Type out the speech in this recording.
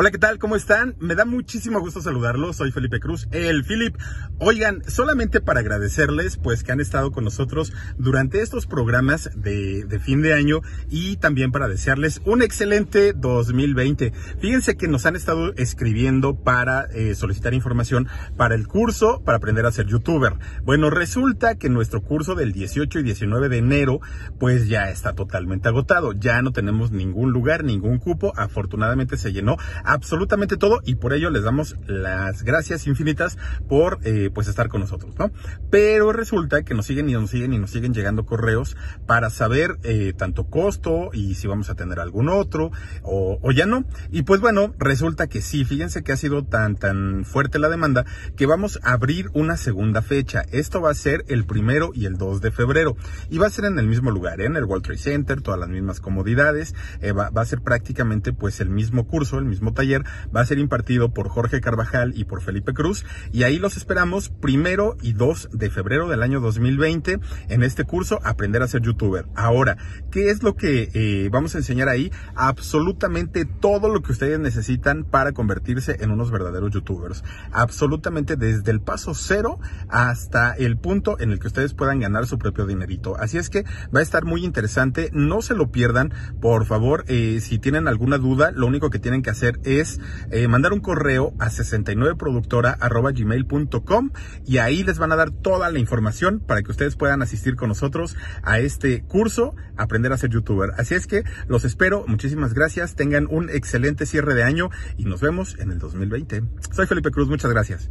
Hola, ¿qué tal? ¿Cómo están? Me da muchísimo gusto saludarlos. Soy Felipe Cruz, el Philip. Oigan, solamente para agradecerles, pues, que han estado con nosotros durante estos programas de, fin de año y también para desearles un excelente 2020. Fíjense que nos han estado escribiendo para eh, solicitar información para el curso para aprender a ser youtuber. Bueno, resulta que nuestro curso del 18 y 19 de enero, pues ya está totalmente agotado. Ya no tenemos ningún lugar, ningún cupo. Afortunadamente se llenó absolutamente todo y por ello les damos las gracias infinitas por eh, pues estar con nosotros, ¿no? Pero resulta que nos siguen y nos siguen y nos siguen llegando correos para saber eh, tanto costo y si vamos a tener algún otro o, ya no. Y pues bueno, resulta que sí, fíjense que ha sido tan tan fuerte la demanda que vamos a abrir una segunda fecha. Esto va a ser el primero y el 2 de febrero y va a ser en el mismo lugar, ¿eh? en el World Trade Center, todas las mismas comodidades, va, va a ser prácticamente pues el mismo curso, el mismo taller va a ser impartido por Jorge Carvajal y por Felipe Cruz y ahí los esperamos primero y 2 de febrero del año 2020 en este curso Aprender a ser youtuber. Ahora, ¿qué es lo que eh, vamos a enseñar ahí? Absolutamente todo lo que ustedes necesitan para convertirse en unos verdaderos youtubers. Absolutamente desde el paso cero hasta el punto en el que ustedes puedan ganar su propio dinerito. Así es que va a estar muy interesante, no se lo pierdan, por favor, eh, si tienen alguna duda, lo único que tienen que es eh, mandar un correo a 69productora.gmail.com y ahí les van a dar toda la información para que ustedes puedan asistir con nosotros a este curso, aprender a ser youtuber. Así es que los espero, muchísimas gracias, tengan un excelente cierre de año y nos vemos en el 2020. Soy Felipe Cruz, muchas gracias.